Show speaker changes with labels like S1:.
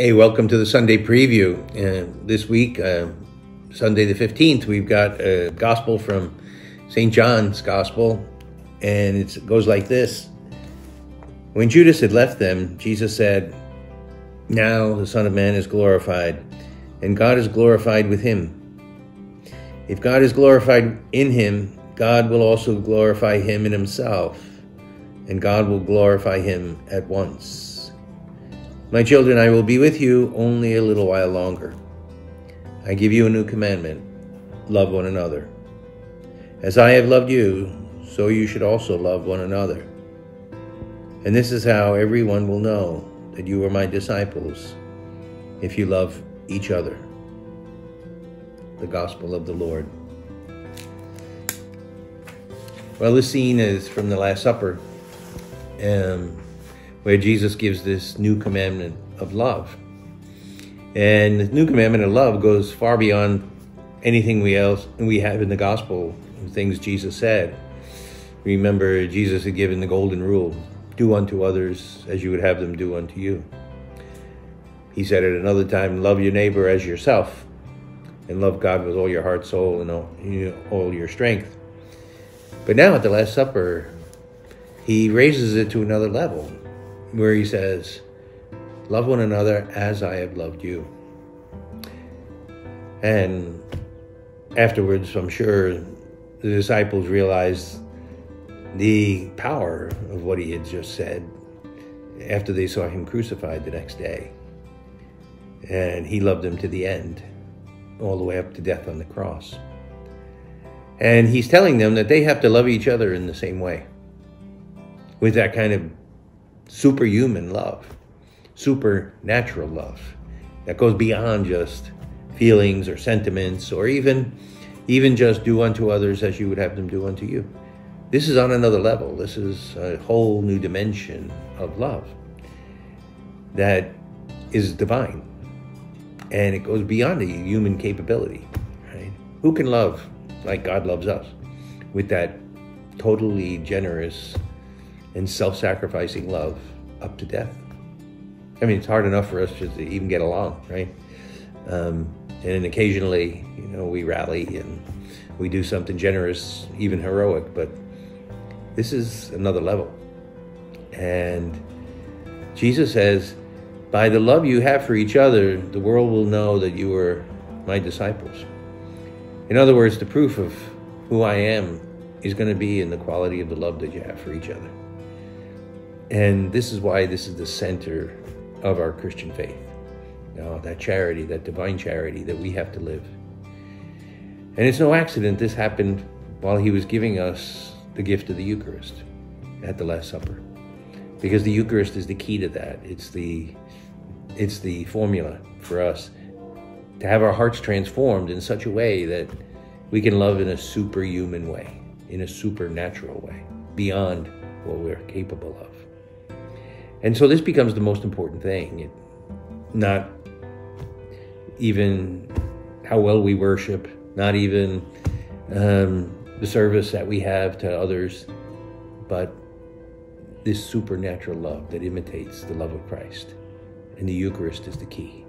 S1: Hey, welcome to the Sunday preview. Uh, this week, uh, Sunday the 15th, we've got a gospel from St. John's Gospel, and it goes like this When Judas had left them, Jesus said, Now the Son of Man is glorified, and God is glorified with him. If God is glorified in him, God will also glorify him in himself, and God will glorify him at once. My children, I will be with you only a little while longer. I give you a new commandment love one another. As I have loved you, so you should also love one another. And this is how everyone will know that you are my disciples if you love each other. The Gospel of the Lord. Well, this scene is from the Last Supper. Um, where Jesus gives this new commandment of love. And the new commandment of love goes far beyond anything we else we have in the gospel, things Jesus said. Remember, Jesus had given the golden rule do unto others as you would have them do unto you. He said at another time, love your neighbor as yourself, and love God with all your heart, soul, and all, you know, all your strength. But now at the Last Supper, he raises it to another level where he says, Love one another as I have loved you. And afterwards, I'm sure the disciples realized the power of what he had just said after they saw him crucified the next day. And he loved them to the end, all the way up to death on the cross. And he's telling them that they have to love each other in the same way, with that kind of superhuman love, supernatural love that goes beyond just feelings or sentiments or even even just do unto others as you would have them do unto you. This is on another level. This is a whole new dimension of love that is divine. And it goes beyond the human capability. Right? Who can love like God loves us with that totally generous and self sacrificing love up to death. I mean, it's hard enough for us just to even get along, right? Um, and occasionally, you know, we rally and we do something generous, even heroic, but this is another level. And Jesus says, by the love you have for each other, the world will know that you are my disciples. In other words, the proof of who I am is going to be in the quality of the love that you have for each other. And this is why this is the center of our Christian faith. Know, that charity, that divine charity that we have to live. And it's no accident this happened while he was giving us the gift of the Eucharist at the Last Supper. Because the Eucharist is the key to that. It's the it's the formula for us to have our hearts transformed in such a way that we can love in a superhuman way, in a supernatural way, beyond what we're capable of. And so this becomes the most important thing. It, not even how well we worship, not even um, the service that we have to others, but this supernatural love that imitates the love of Christ. And the Eucharist is the key.